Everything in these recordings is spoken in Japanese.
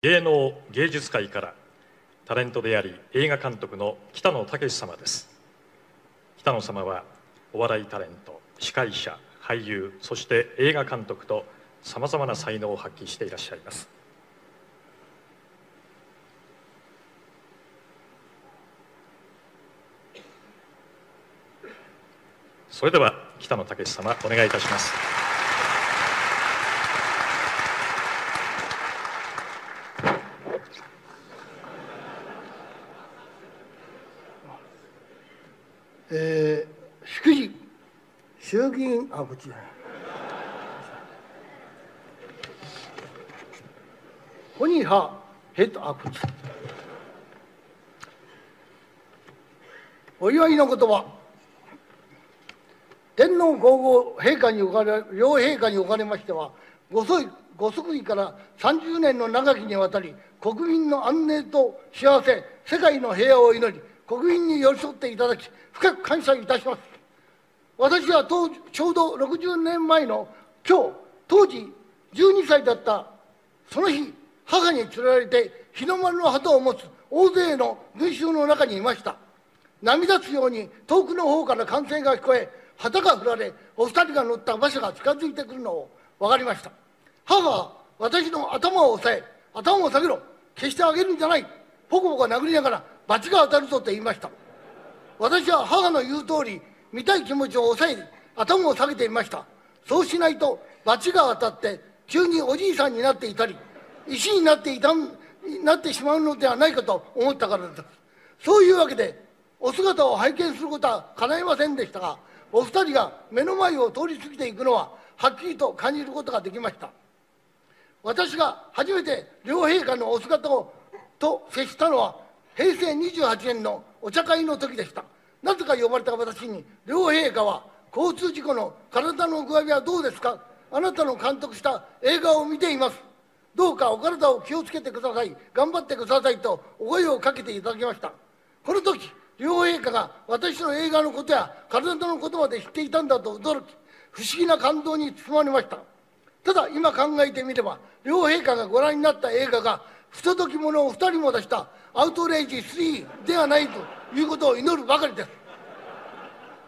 芸能芸術界からタレントであり映画監督の北野武様です。北野様はお笑いタレント司会者俳優そして映画監督とさまざまな才能を発揮していらっしゃいます。それでは北野武様お願いいたします。祝辞衆議院あこっち。だホニハヘッドお祝いの言葉。天皇皇后陛下におかれ両陛下におかれましてはごご即位から30年の長きにわたり国民の安寧と幸せ世界の平和を祈り国民に寄り添っていただき深く感謝いたします私はちょうど60年前の今日当時12歳だったその日母に連れられて日の丸の旗を持つ大勢の群衆の中にいました。涙つように遠くの方から歓声が聞こえ旗が振られお二人が乗った馬車が近づいてくるのを分かりました。母は私の頭を押さえ頭を下げろ消してあげるんじゃない。ポコポコ殴りながら罰が当たるぞと言いました。私は母の言う通り見たい気持ちを抑え頭を下げていました。そうしないと罰が当たって急におじいさんになっていたり石になっていたなってしまうのではないかと思ったからです。そういうわけでお姿を拝見することは叶いませんでしたがお二人が目の前を通り過ぎていくのははっきりと感じることができました。私が初めて両陛下のお姿をと接したのは平成28年のお茶会の時でした。なぜか呼ばれた私に両陛下は交通事故の体の具合はどうですか？あなたの監督した映画を見ています。どうかお体を気をつけてください。頑張ってくださいとお声をかけていただきました。この時両陛下が私の映画のことや体のことまで知っていたんだと驚き不思議な感動に包まれました。ただ今考えてみれば両陛下がご覧になった映画が不届き者を2人も出したアウトレイジ3ではないということを祈るばかりです。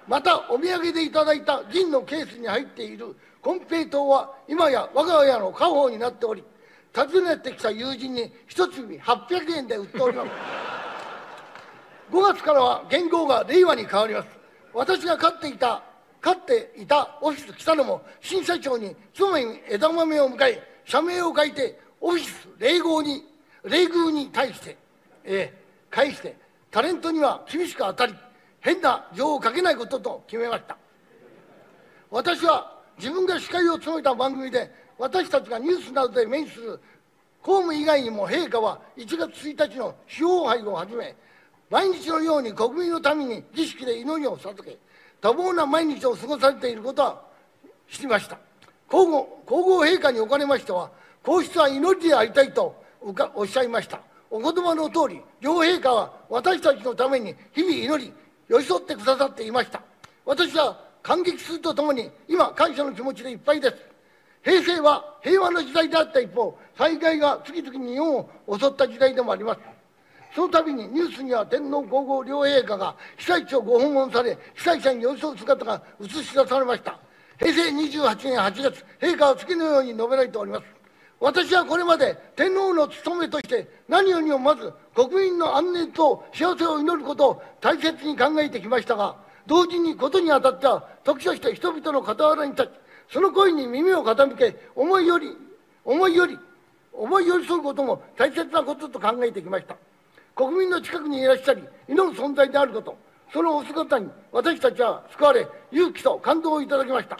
またお土産でいただいた銀のケースに入っている金平糖は今や我が家の家宝になっており訪ねてきた友人に一粒800円で売っております。5月からは元号が令和に変わります。私が飼っていた飼っていたオフィス北野も審査長に去年枝豆を迎え社名を書いてオフィス霊号に霊宮に対して、えー、返してタレントには厳しく当たり変な情報をかけないことと決めました。私は自分が司会を務めた番組で私たちがニュースなどで目にする公務以外にも陛下は1月1日の司法杯をはじめ毎日のように国民のために儀式で祈りを授け多忙な毎日を過ごされていることは知りました。皇后皇后陛下におかれましては皇室は祈りでありたいとおっしゃいました。お言葉の通り両陛下は私たちのために日々祈り寄り添ってくださっていました。私は感激するとともに今感謝の気持ちでいっぱいです。平成は平和の時代であった一方災害が次々に日本を襲った時代でもあります。その度にニュースには天皇皇后両陛下が被災地をご訪問され被災者に寄り添う姿が映し出されました。平成28年8月陛下は次のように述べられております。私はこれまで天皇の務めとして何よりもまず国民の安寧と幸せを祈ることを大切に考えてきましたが同時にことにあたっては時として人々の傍らに立ちその声に耳を傾け思いより思いより思い寄り添うことも大切なことと考えてきました。国民の近くにいらっしゃり祈る存在であることそのお姿に私たちは救われ勇気と感動をいただきました。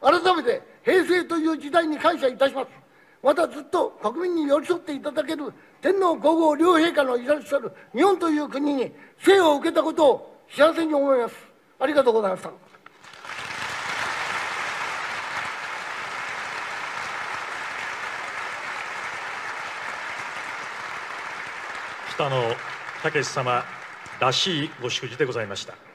改めて平成という時代に感謝いたします。またずっと国民に寄り添っていただける天皇皇后両陛下のいらっしゃる日本という国に生を受けたことを幸せに思います。ありがとうございました北野武様らしいご祝辞でございました。